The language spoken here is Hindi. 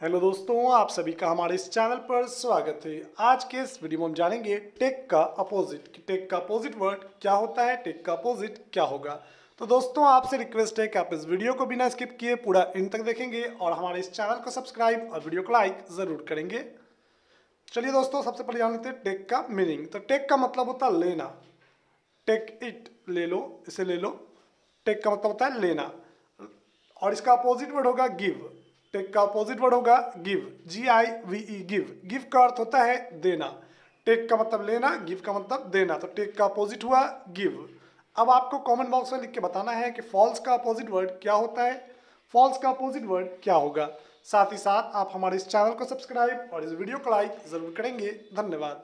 हेलो दोस्तों, आप सभी का हमारे इस चैनल पर स्वागत है। आज के इस वीडियो में हम जानेंगे टेक का अपोजिट, कि टेक का अपोजिट वर्ड क्या होता है, टेक का अपोजिट क्या होगा। तो दोस्तों, आपसे रिक्वेस्ट है कि आप इस वीडियो को बिना स्किप किए पूरा इन तक देखेंगे और हमारे इस चैनल को सब्सक्राइब और वीडियो को लाइक ज़रूर करेंगे। चलिए दोस्तों, सबसे पहले जान लेते हैं टेक का मीनिंग। तो टेक का मतलब होता है लेना। टेक इट, ले लो, इसे ले लो। टेक का मतलब होता है लेना। और इसका अपोजिट वर्ड होगा गिव। टेक का अपोजिट वर्ड होगा give G I V E give give का अर्थ होता है देना. टेक का मतलब लेना गिव का मतलब देना. तो टेक का अपोजिट हुआ गिव अब आपको कमेंट बॉक्स में लिख के बताना है कि फॉल्स का अपोजिट वर्ड क्या होता है? फॉल्स का अपोजिट वर्ड क्या होगा? साथ ही साथ आप हमारे इस चैनल को सब्सक्राइब और इस वीडियो को लाइक ज़रूर करेंगे. धन्यवाद.